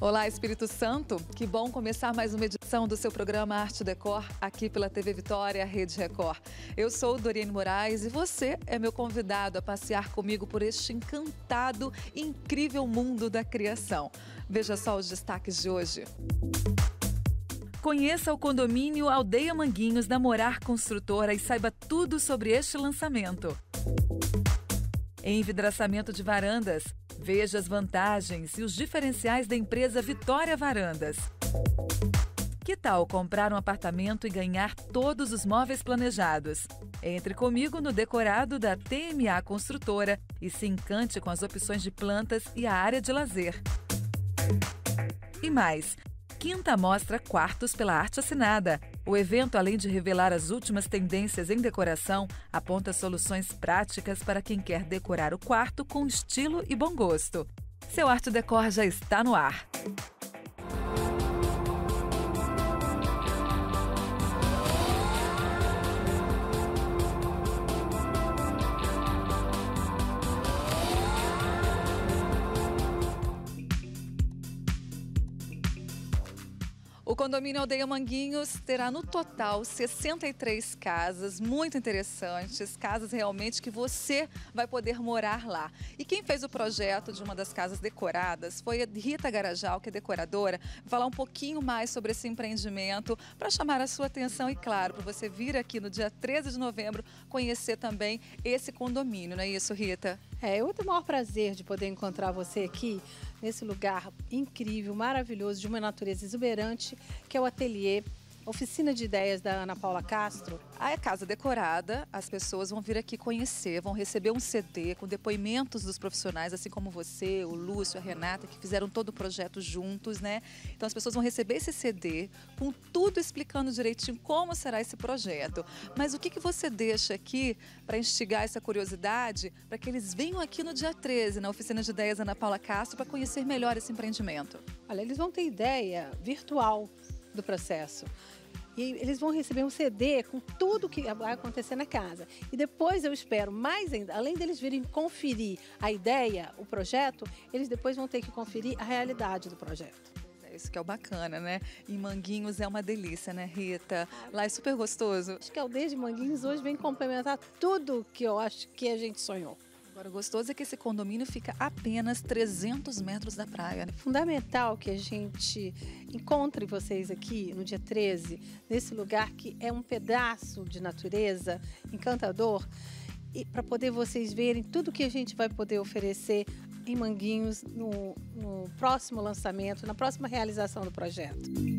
Olá, Espírito Santo. Que bom começar mais uma edição do seu programa Arte Decor aqui pela TV Vitória, Rede Record. Eu sou Doriane Moraes e você é meu convidado a passear comigo por este encantado incrível mundo da criação. Veja só os destaques de hoje. Conheça o condomínio Aldeia Manguinhos da Morar Construtora e saiba tudo sobre este lançamento. Envidraçamento de varandas. Veja as vantagens e os diferenciais da empresa Vitória Varandas. Que tal comprar um apartamento e ganhar todos os móveis planejados? Entre comigo no decorado da TMA Construtora e se encante com as opções de plantas e a área de lazer. E mais, quinta mostra Quartos pela Arte Assinada. O evento, além de revelar as últimas tendências em decoração, aponta soluções práticas para quem quer decorar o quarto com estilo e bom gosto. Seu Arte Decor já está no ar. O condomínio Aldeia Manguinhos terá no total 63 casas muito interessantes, casas realmente que você vai poder morar lá. E quem fez o projeto de uma das casas decoradas foi a Rita Garajal, que é decoradora, falar um pouquinho mais sobre esse empreendimento para chamar a sua atenção e, claro, para você vir aqui no dia 13 de novembro conhecer também esse condomínio, não é isso, Rita? É, eu tenho o maior prazer de poder encontrar você aqui nesse lugar incrível, maravilhoso, de uma natureza exuberante, que é o ateliê Oficina de Ideias da Ana Paula Castro. A casa decorada, as pessoas vão vir aqui conhecer, vão receber um CD com depoimentos dos profissionais, assim como você, o Lúcio, a Renata, que fizeram todo o projeto juntos, né? Então as pessoas vão receber esse CD com tudo explicando direitinho como será esse projeto. Mas o que, que você deixa aqui para instigar essa curiosidade, para que eles venham aqui no dia 13, na Oficina de Ideias Ana Paula Castro, para conhecer melhor esse empreendimento? Olha, eles vão ter ideia virtual do processo. E eles vão receber um CD com tudo que vai acontecer na casa. E depois eu espero mais ainda, além deles virem conferir a ideia, o projeto, eles depois vão ter que conferir a realidade do projeto. É isso que é o bacana, né? E Manguinhos é uma delícia, né, Rita? Lá é super gostoso. Acho que a aldeia de Manguinhos hoje vem complementar tudo que eu acho que a gente sonhou. Agora, gostoso é que esse condomínio fica apenas 300 metros da praia. Né? Fundamental que a gente encontre vocês aqui no dia 13, nesse lugar que é um pedaço de natureza encantador, e para poder vocês verem tudo que a gente vai poder oferecer em Manguinhos no, no próximo lançamento, na próxima realização do projeto.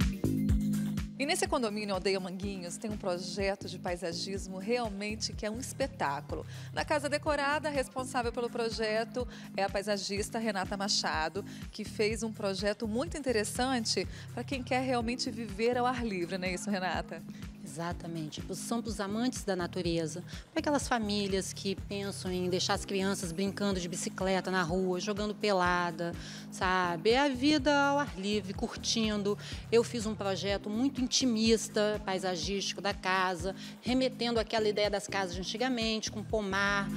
E nesse condomínio Aldeia Manguinhos tem um projeto de paisagismo realmente que é um espetáculo. Na casa decorada, responsável pelo projeto é a paisagista Renata Machado, que fez um projeto muito interessante para quem quer realmente viver ao ar livre, não é isso, Renata? Exatamente. São para os amantes da natureza, para aquelas famílias que pensam em deixar as crianças brincando de bicicleta na rua, jogando pelada, sabe? É a vida ao ar livre, curtindo. Eu fiz um projeto muito intimista, paisagístico da casa, remetendo àquela ideia das casas de antigamente, com pomar.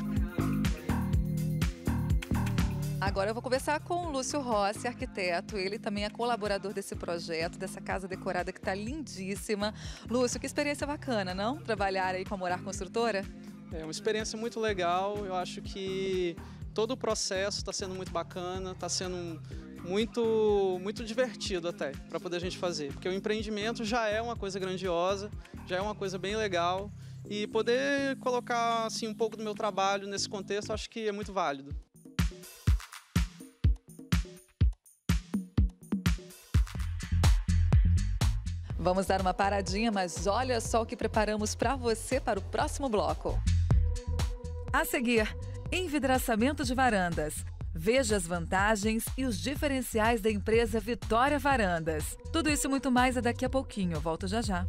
Agora eu vou conversar com o Lúcio Rossi, arquiteto. Ele também é colaborador desse projeto, dessa casa decorada que está lindíssima. Lúcio, que experiência bacana, não? Trabalhar aí com a Morar Construtora? É uma experiência muito legal. Eu acho que todo o processo está sendo muito bacana, está sendo muito muito divertido até para poder a gente fazer, porque o empreendimento já é uma coisa grandiosa, já é uma coisa bem legal e poder colocar assim um pouco do meu trabalho nesse contexto, acho que é muito válido. Vamos dar uma paradinha, mas olha só o que preparamos para você para o próximo bloco. A seguir, envidraçamento de varandas. Veja as vantagens e os diferenciais da empresa Vitória Varandas. Tudo isso e muito mais é daqui a pouquinho. Eu volto já já.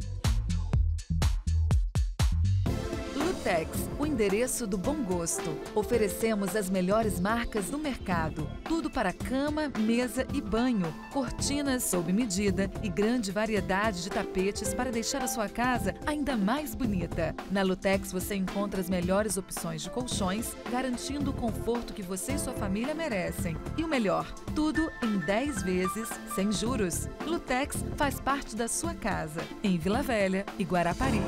Lutex, o endereço do bom gosto. Oferecemos as melhores marcas do mercado. Tudo para cama, mesa e banho. Cortinas sob medida e grande variedade de tapetes para deixar a sua casa ainda mais bonita. Na Lutex você encontra as melhores opções de colchões, garantindo o conforto que você e sua família merecem. E o melhor, tudo em 10 vezes sem juros. Lutex faz parte da sua casa, em Vila Velha e Guarapari.